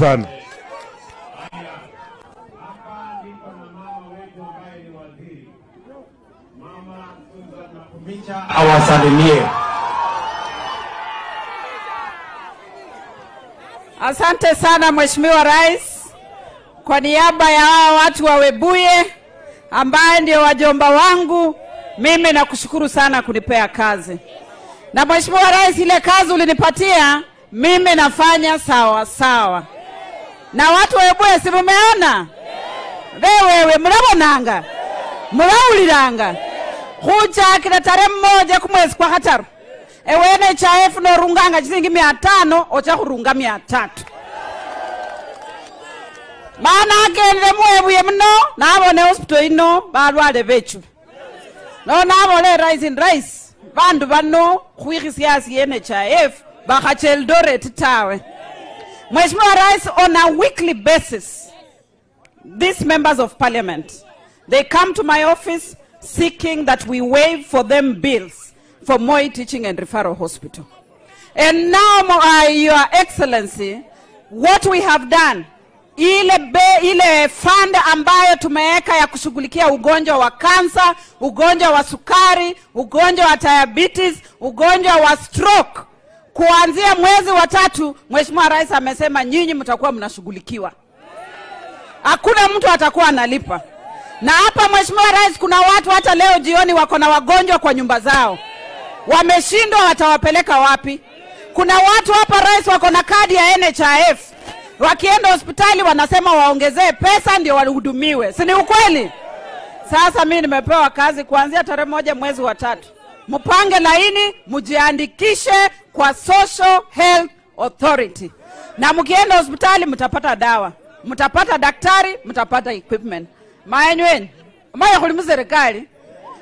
sana. Hapa niko na mama wetu ambaye ni waziri, mama Susan Makumicha awasalimie. Asante sana Mheshimiwa Rais, kwa niaba ya hawa watu wa Webuye ambaye ndio wajomba wangu, mimi nakushukuru sana kunipea kazi. Na Mheshimiwa Rais, ile kazi ulinipatia mimi nafanya sawa sawa, na watu wa Webuye si mumeona? Vewewe murabonanga muraulilanga khuchakila tarehe mmoja kumwezi kwa khataru. Ewene chaefu norunganga chisingi mia tano ocha khurunga mia tatu. Mana akendele muwebuye muno nabone hospital ino balwale bechu. No nabole rise in rise bandu bano khwikhisiasi ye nhif bakhacha eldoret tawe Mheshimiwa Rais, on a weekly basis, these members of parliament, they come to my office seeking that we waive for them bills for Moi Teaching and Referral Hospital. And now, uh, Your Excellency, what we have done, ile, be, ile fund ambayo tumeweka ya kushughulikia ugonjwa wa kansa, ugonjwa wa sukari, ugonjwa wa diabetes, ugonjwa wa stroke, kuanzia mwezi wa tatu, Mheshimiwa Rais amesema nyinyi mtakuwa mnashughulikiwa hakuna mtu atakuwa analipa. Na hapa Mheshimiwa Rais, kuna watu hata leo jioni wako na wagonjwa kwa nyumba zao, wameshindwa, watawapeleka wapi? Kuna watu hapa Rais wako na kadi ya NHIF, wakienda hospitali wanasema waongezee pesa ndio wahudumiwe, si ni ukweli? Sasa mimi nimepewa kazi kuanzia tarehe moja mwezi wa tatu, mpange laini, mjiandikishe kwa Social Health Authority, na mkienda hospitali mtapata dawa, mtapata daktari, mtapata equipment. mayenyweni maya khuli muserikali.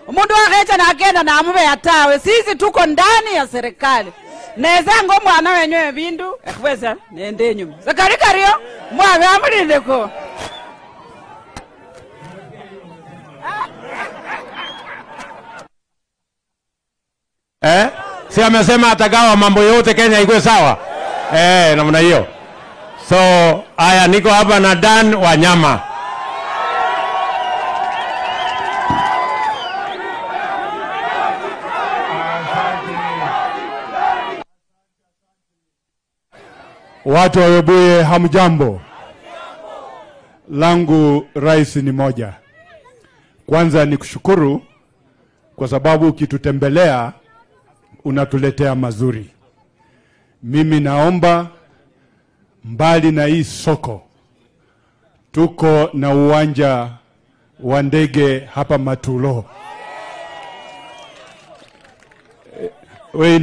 Umundu wakhecha nakenda namuveya tawe sisi tuko ndani ya serikali. Nezanga omwana wenyewe bindu ekhubesa nende enyuma sekarikario mwave amulindeko Eh? Si amesema atagawa mambo yote Kenya ikuwe sawa eh, namna hiyo. So haya, niko hapa na Dan Wanyama. Watu wa Webuye hamjambo. Langu rais ni moja. Kwanza ni kushukuru kwa sababu ukitutembelea unatuletea mazuri. Mimi naomba mbali na hii soko, tuko na uwanja wa ndege hapa Matulo. Eh, we